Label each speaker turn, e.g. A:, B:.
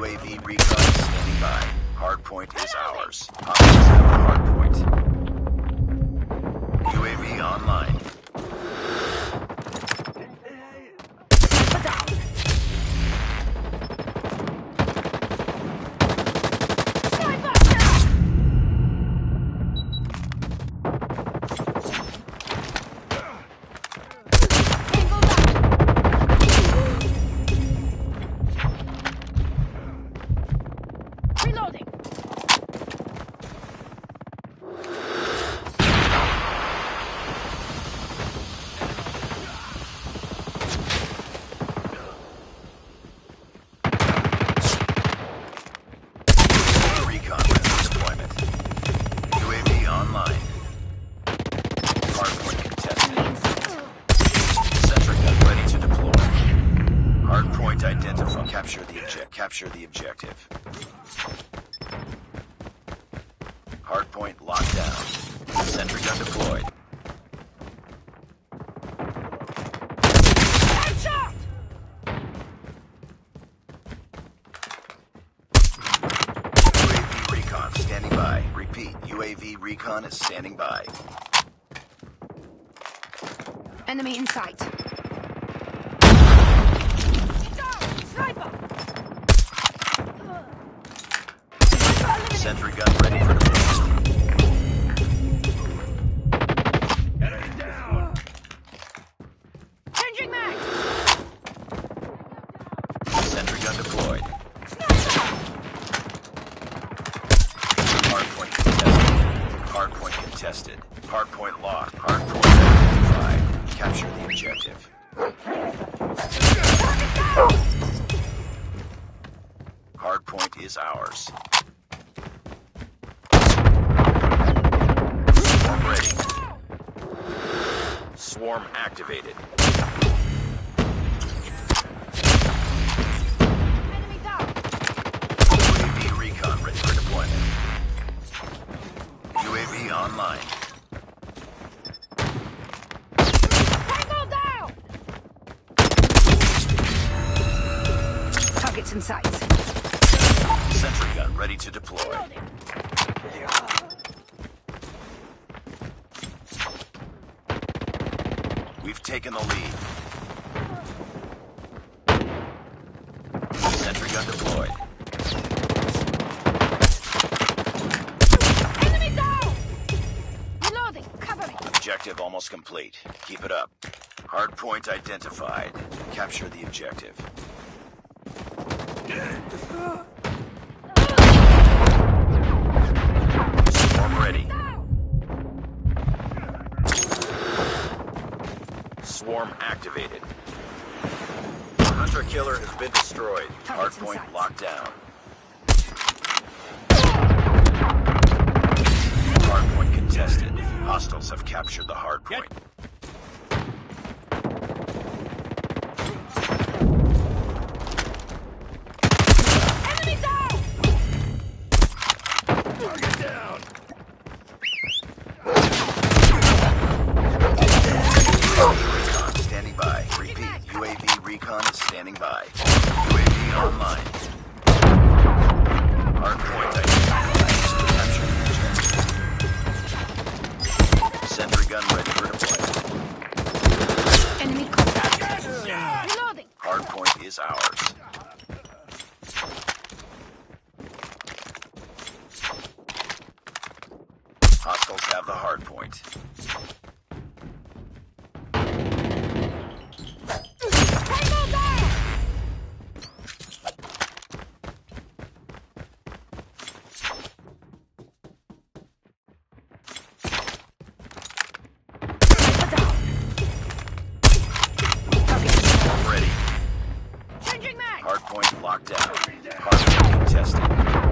A: UAV recon standing by. Hardpoint is ours. Hostiles have the hardpoint. Object. Capture the objective. Hardpoint locked down. Sentry gun deployed.
B: Headshot!
A: UAV recon standing by. Repeat. UAV recon is standing by.
B: Enemy in sight. Down! Sniper!
A: Sentry gun ready for deployment.
B: Changing mag!
A: Sentry gun deployed. Hardpoint contested. Hardpoint contested. Hardpoint locked. Hardpoint Swarm activated.
B: Enemy!
A: UAV recon ready for deployment. UAV online.
B: Tango down! Targets in sight.
A: Sentry gun ready to deploy. We've taken the lead. Sentry gun deployed.
B: Enemy down! Reloading.
A: Objective almost complete. Keep it up. Hardpoint identified. Capture the objective. Swarm ready. Swarm activated. Hunter killer has been destroyed. Hardpoint locked down. Hardpoint contested. Hostiles have captured the hardpoint. Online. Hardpoint identified. Capture. Sentry gun ready for deployment.
B: Enemy contact. Reloading.
A: Hardpoint is ours. Hostiles have the hardpoint. Hardpoint locked down. Hardpoint contested.